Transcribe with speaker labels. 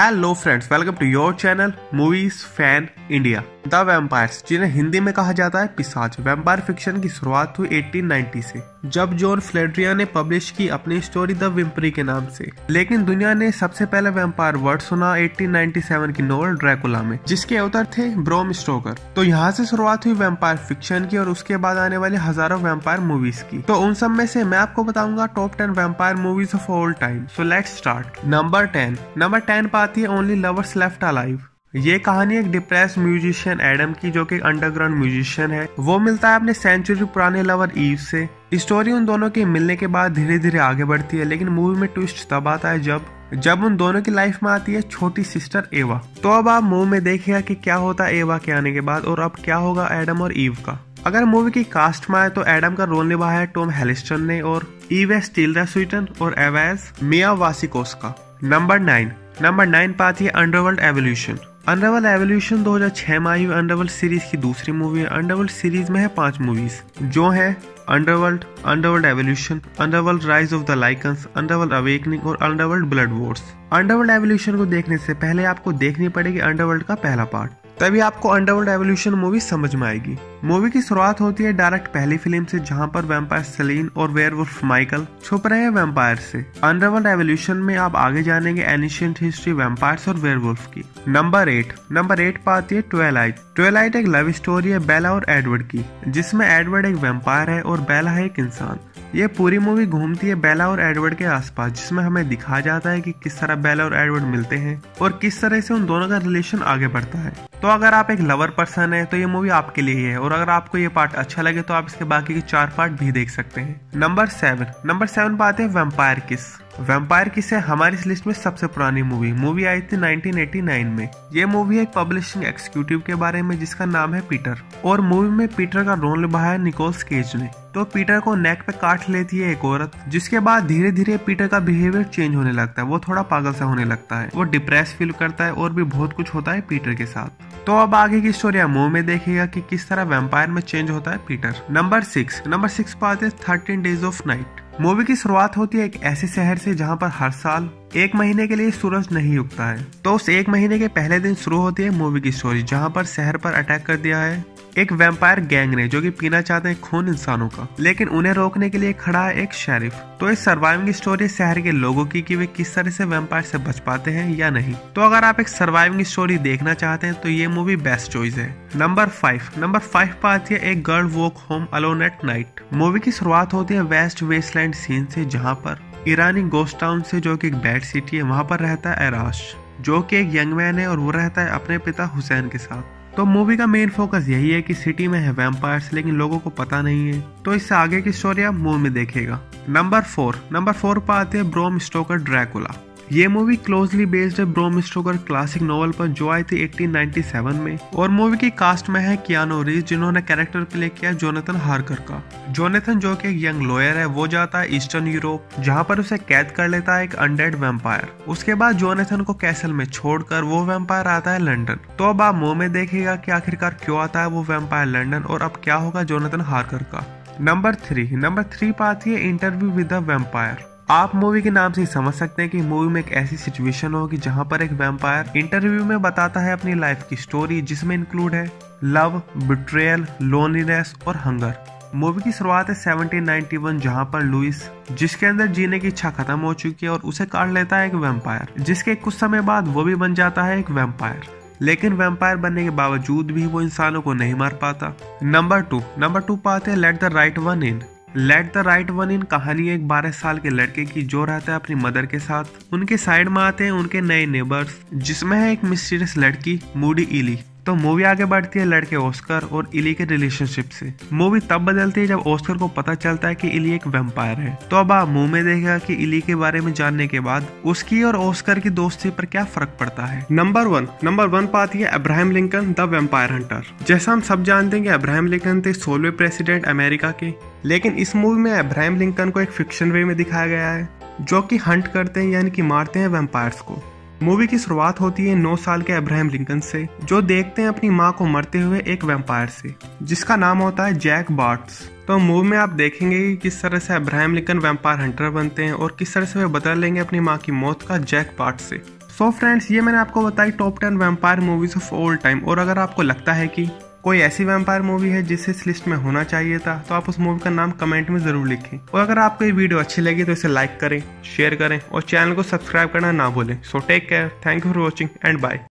Speaker 1: Hello friends welcome to your channel movies fan India the vampires जिन्हें हिंदी में कहा जाता है, पिसाच। वेम्पायर फिक्शन की शुरुआत हुई 1890 से, जब जॉन फ्लेड्रिया ने पब्लिश की अपनी स्टोरी द विम्परी के नाम से। लेकिन दुनिया ने सबसे पहले वेम्पायर वर्ड सुना 1897 की नोवेल ड्रैकुला में, जिसके अवतर थे ब्रोम स्टोकर तो यहाँ से शुरुआत हुई वेम्पायर फिक्शन की और उसके बाद आने वाले हज़ारों वेम्पायर मूवीज़ की। तो उन सब में से मैं आपको बताऊँगा top ten vampire movies of all time so let start number ten number ten पाती है ओनली लवर्स लेफ़्ट अलाइव ये कहानी एक डिप्रेस म्यूजिशियन एडम की, जो कि अंडरग्राउंड म्यूजिशियन है। वो मिलता है अपने सेंचुरी पुराने लवर ईव से। स्टोरी उन दोनों के मिलने के बाद धीरे धीरे आगे बढ़ती है, लेकिन मूवी में ट्विस्ट तब आता है जब जब उन दोनों की लाइफ में आती है छोटी सिस्टर एवा तो अब आप मूव में देखिएगा कि क्या होता है एवा के आने के बाद, और अब क्या होगा एडम और ईव का। अगर मूवी की कास्ट में आए तो एडम का रोल निभाया है टॉम हेलिस्टन ने, और ईव है स्टील स्वीटन और एवेज मिया वासिकोस का नंबर नाइन नंबर नाइन पाती है अंडरवर्ल्ड एवोल्यूशन अंडरवर्ल्ड एवोल्यूशन 2006 में आई हुई अंडरवर्ल्ड सीरीज़ की दूसरी मूवी है। अंडरवर्ल्ड सीरीज़ में है पाँच मूवीज़ जो है underworld underworld evolution underworld rise of the lycans underworld awakening और underworld blood wars underworld evolution को देखने से पहले आपको देखनी पड़ेगी अंडरवर्ल्ड का पहला पार्ट तभी आपको अंडरवर्ल्ड एवोल्यूशन मूवी समझ में आएगी। मूवी की शुरुआत होती है डायरेक्ट पहली फ़िल्म से, जहाँ पर वैम्पायर सलीन और वेयरवुल्फ माइकल छुप रहे हैं वैम्पायर से। अंडरवर्ल्ड एवोल्यूशन में आप आगे जानेंगे एनिशियंट हिस्ट्री वैम्पायर्स और वेयरवुल्फ की। नंबर एट नंबर एट पर आती है ट्वेलाइट ट्वेलाइट एक लव स्टोरी है बेला और एडवर्ड की, जिसमें एडवर्ड एक वैम्पायर है और बेला है एक इंसान। ये पूरी मूवी घूमती है बेला और एडवर्ड के आसपास, जिसमें हमें दिखाया जाता है कि किस तरह बेला और एडवर्ड मिलते हैं और किस तरह से उन दोनों का रिलेशन आगे बढ़ता है। तो अगर आप एक लवर पर्सन है तो ये मूवी आपके लिए ही है। और अगर आपको ये पार्ट अच्छा लगे तो आप इसके बाकी के चार पार्ट भी देख सकते हैं। Number seven. नंबर सेवन पर आते हैं वेम्पायर किस। वेम्पायर किस है हमारी इस लिस्ट में सबसे पुरानी मूवी मूवी आई थी 1989 में। ये मूवी एक पब्लिशिंग एक्सिक्यूटिव के बारे में, जिसका नाम है पीटर और मूवी में पीटर का रोल निभाया निकोल्स केज ने। तो पीटर को नेक पे काट लेती है एक औरत, जिसके बाद धीरे धीरे पीटर का बिहेवियर चेंज होने लगता है। वो थोड़ा पागल सा होने लगता है। वो डिप्रेस फील करता है और भी बहुत कुछ होता है पीटर के साथ। तो अब आगे की स्टोरी मुँह में देखेगा कि किस तरह वेम्पायर में चेंज होता है Peter number six number six पर आते हैं thirteen days of night movie की शुरुआत होती है एक ऐसे शहर से जहाँ पर हर साल एक महीने के लिए सूरज नहीं उगता है। तो उस एक महीने के पहले दिन शुरू होती है मूवी की स्टोरी जहाँ पर शहर पर अटैक कर दिया है। एक वेम्पायर गैंग ने, जो कि पीना चाहते हैं खून इंसानों का, लेकिन उन्हें रोकने के लिए खड़ा है एक शेरिफ तो इस सर्वाइविंग स्टोरी शहर के लोगों की कि वे किस तरह से वेम्पायर से बच पाते हैं या नहीं। तो अगर आप एक सर्वाइविंग स्टोरी देखना चाहते हैं तो ये मूवी बेस्ट चॉइस है। नंबर फाइव नंबर फाइव पर आती है एक girl walk home alone at night movie की शुरुआत होती है वेस्ट वेस्टलैंड सीन से, जहाँ पर ईरानी गोस्ट टाउन से, जो कि एक बैड सिटी है, वहाँ पर रहता है एराश जो कि एक यंग मैन है और वो रहता है अपने पिता हुसैन के साथ। तो मूवी का मेन फोकस यही है कि सिटी में है वैम्पायर्स लेकिन लोगों को पता नहीं है। तो इससे आगे की स्टोरी आप मूवी में देखेगा नंबर फोर नंबर फोर पर आते हैं ब्रोम स्टोकर ड्रैकुला ये मूवी क्लोजली बेस्ड है ब्रोम स्टोकर क्लासिक नोवेल पर, जो आई थी 1897 में। और मूवी की कास्ट में है कियानो रीज जिन्होंने कैरेक्टर प्ले किया जोनेथन हार्कर का। जोनेथन जो कि एक यंग लॉयर है, वो जाता है ईस्टर्न यूरोप जहाँ पर उसे कैद कर लेता है एक अनडेड वेम्पायर उसके बाद जोनेथन को कैसल में छोड़कर वो वेम्पायर आता है लंडन तो अब आप मुँह में देखेगा कि आखिरकार क्यों आता है वो वेम्पायर लंडन और अब क्या होगा जोनेथन हार्कर का। नंबर थ्री नंबर थ्री पर आती है इंटरव्यू विद द वेम्पायर आप मूवी के नाम से ही समझ सकते हैं कि मूवी में एक ऐसी सिचुएशन होगी जहाँ पर एक वैम्पायर इंटरव्यू में बताता है अपनी लाइफ की स्टोरी जिसमें इंक्लूड है लव बिट्रेयल लोनलीनेस और हंगर मूवी की शुरुआत है 1791 जहाँ पर लुइस जिसके अंदर जीने की इच्छा खत्म हो चुकी है और उसे काट लेता है एक वैम्पायर जिसके कुछ समय बाद वो भी बन जाता है एक वैम्पायर लेकिन वैम्पायर बनने के बावजूद भी वो इंसानों को नहीं मार पाता। नंबर टू नंबर टू पाते let the right one in let the right one in कहानी एक बारह साल के लड़के की जो रहता है अपनी मदर के साथ। उनके साइड में आते हैं उनके नए नेबर्स जिसमें है एक मिस्टीरियस लड़की मूडी इली तो मूवी आगे बढ़ती है लड़के ओस्कर और इली के रिलेशनशिप से। मूवी तब बदलती है जब ओस्कर को पता चलता है कि इली एक वेम्पायर है। तो अब आप मुँह में देखेगा कि इली के बारे में जानने के बाद उसकी और ओस्कर की दोस्ती पर क्या फ़र्क पड़ता है। नंबर वन नंबर वन पाती है Abraham Lincoln the vampire hunter जैसा हम सब जानते हैं कि अब्राहम लिंकन थे सोलवे प्रेसिडेंट अमेरिका के। लेकिन इस मूवी में अब्राहम लिंकन को एक फिक्शन वे में दिखाया गया है, जो कि हंट करते हैं, यानी कि मारते हैं वेम्पायर्स को। मूवी की शुरुआत होती है नौ साल के अब्राहम लिंकन से, जो देखते हैं अपनी माँ को मरते हुए एक वेम्पायर से, जिसका नाम होता है जैक बार्ट्स। तो मूवी में आप देखेंगे कि किस तरह से अब्राहम लिंकन वेम्पायर हंटर बनते हैं और किस तरह से वे बदल लेंगे अपनी माँ की मौत का जैक बार्ट से। सो so फ्रेंड्स ये मैंने आपको बताई top ten vampire movies of all time और अगर आपको लगता है कि कोई ऐसी वैम्पायर मूवी है जिसे इस लिस्ट में होना चाहिए था तो आप उस मूवी का नाम कमेंट में ज़रूर लिखें। और अगर आपको ये वीडियो अच्छी लगी तो इसे लाइक करें शेयर करें, और चैनल को सब्सक्राइब करना ना भूलें। So take care thank you for watching and bye